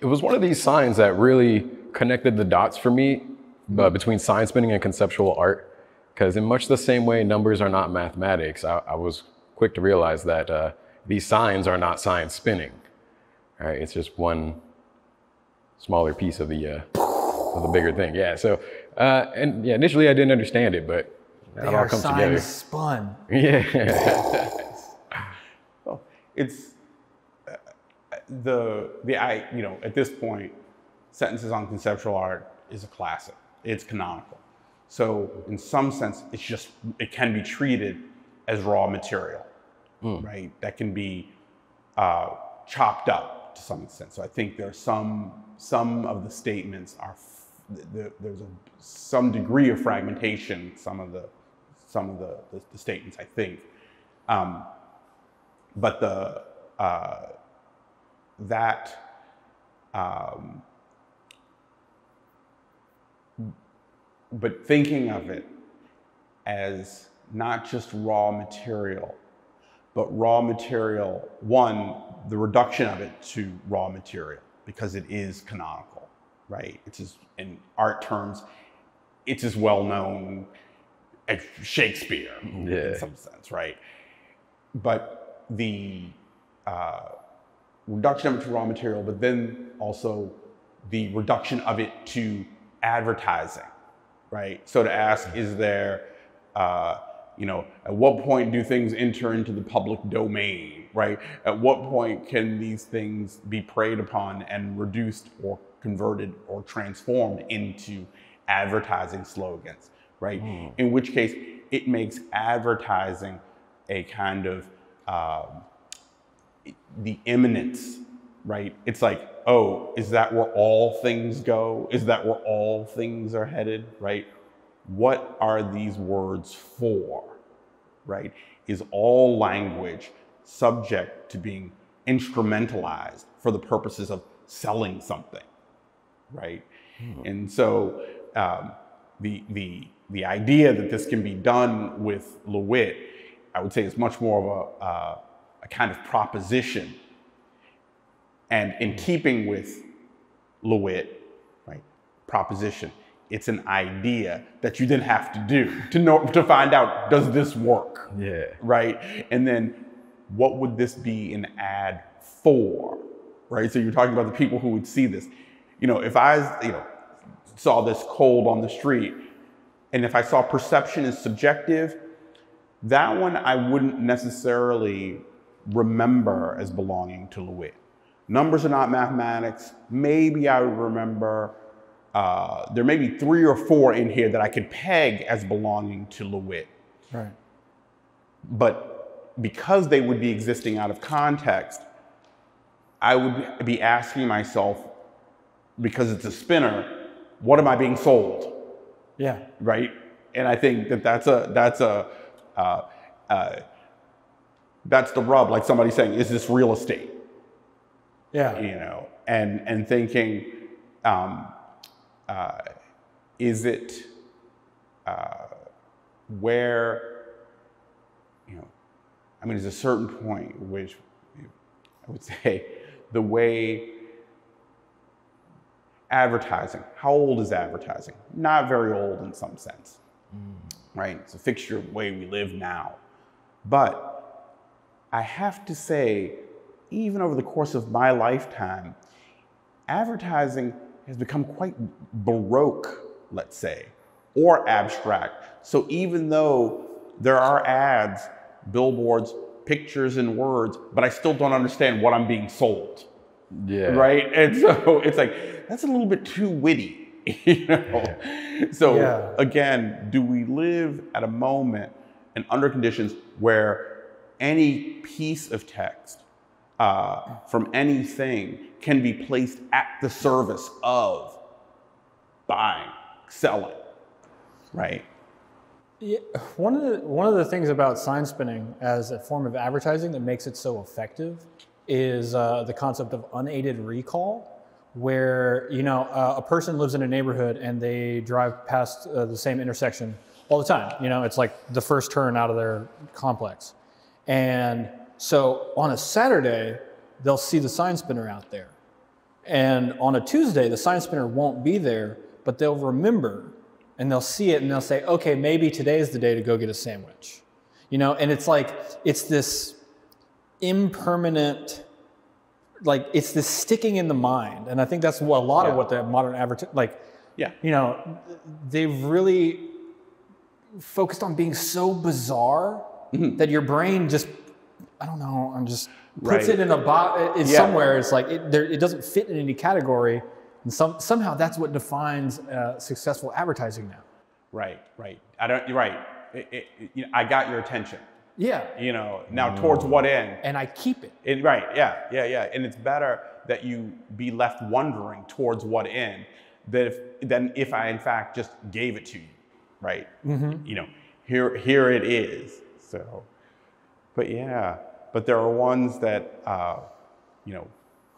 it was one of these signs that really connected the dots for me uh, between sign spinning and conceptual art. Because in much the same way numbers are not mathematics, I, I was quick to realize that uh, these signs are not sign spinning. Right? It's just one smaller piece of the uh, of the bigger thing. Yeah. So uh, and yeah, initially I didn't understand it, but They it all comes signs together. spun. Yeah. Well, it's the the I you know at this point, sentences on conceptual art is a classic. It's canonical. So in some sense, it's just it can be treated as raw material, right? That can be uh, chopped up to some extent. So I think there are some some of the statements are there's a, some degree of fragmentation. Some of the some of the, the, the statements I think. Um, but the uh, that um, but thinking of it as not just raw material but raw material one the reduction of it to raw material because it is canonical right it's as in art terms it's as well known as shakespeare Yeah. in some sense right but the uh, reduction of it to raw material, but then also the reduction of it to advertising, right? So to ask, is there, uh, you know, at what point do things enter into the public domain, right? At what point can these things be preyed upon and reduced or converted or transformed into advertising slogans, right? In which case, it makes advertising a kind of um, the imminence, right? It's like, oh, is that where all things go? Is that where all things are headed, right? What are these words for, right? Is all language subject to being instrumentalized for the purposes of selling something, right? And so um, the, the, the idea that this can be done with LeWitt, I would say is much more of a, uh, a kind of proposition. And in keeping with LeWitt, right, proposition, it's an idea that you then have to do to know to find out does this work? yeah. right? And then what would this be an ad for, right? So you're talking about the people who would see this. You know, if I, you know, saw this cold on the street, and if I saw perception is subjective, that one I wouldn't necessarily remember as belonging to LeWitt. Numbers are not mathematics. Maybe I would remember, uh, there may be three or four in here that I could peg as belonging to LeWitt Right. but because they would be existing out of context, I would be asking myself, because it's a spinner, what am I being sold, Yeah. right? And I think that that's a that's a uh, uh, that's the rub. Like somebody saying, "Is this real estate?" Yeah. You know, and and thinking, um, uh, is it uh, where you know, I mean, there's a certain point which I would say the way advertising, how old is advertising? Not very old in some sense, right? It's a fixture of the way we live now. But I have to say, even over the course of my lifetime, advertising has become quite baroque, let's say, or abstract. So even though there are ads, billboards, pictures, and words, but I still don't understand what I'm being sold, Yeah. right? And so it's like, that's a little bit too witty, you know? So Yeah. again, do we live at a moment and under conditions where any piece of text uh, from anything can be placed at the service of buying, selling, right? Yeah, one of the one of the things about sign spinning as a form of advertising that makes it so effective is uh, the concept of unaided recall, where you know uh, a person lives in a neighborhood and they drive past uh, the same intersection all the time. You know, it's like the first turn out of their complex, and so on a Saturday they'll see the sign spinner out there, And on a Tuesday, the sign spinner won't be there, but they'll remember and they'll see it and they'll say, okay, maybe today is the day to go get a sandwich. You know, and it's like, it's this impermanent, like, it's this sticking in the mind. And I think that's what a lot Yeah. of what the modern advertising, like, Yeah. you know, they've really focused on being so bizarre that your brain just, I don't know, I'm just puts Right. it in a box Yeah. somewhere. It's like it, there, it doesn't fit in any category, and some, somehow that's what defines uh, successful advertising now. Right, right. I don't. You're right. It, it, you know, I got your attention. Yeah, You know. Now, towards what end? and I keep it. Right. Yeah. Yeah. Yeah. And it's better that you be left wondering towards what end than if than if I in fact just gave it to you. Right. You know. Here. Here it is. So. But yeah. But there are ones that. Uh, you know.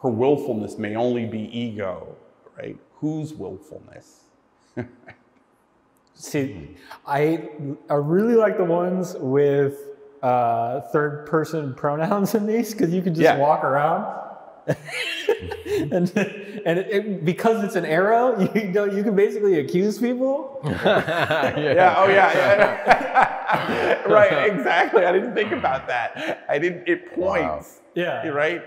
Her willfulness may only be ego. Right. Whose willfulness? See, I I really like the ones with uh, third person pronouns in these because you can just Yeah. walk around. and and it, it- because it's an arrow, you know you can basically accuse people. Yeah. Oh, yeah. yeah. right. Exactly. I didn't think about that. I didn't. It points. Yeah. Right.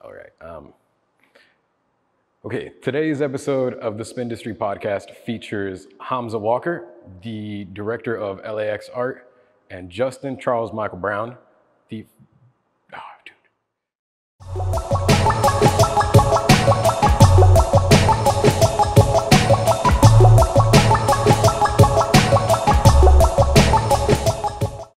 All right. Um, okay, today's episode of the SPINdustry podcast features Hamza Walker, the director of LAXART, and Justin Charles Michael Brown, the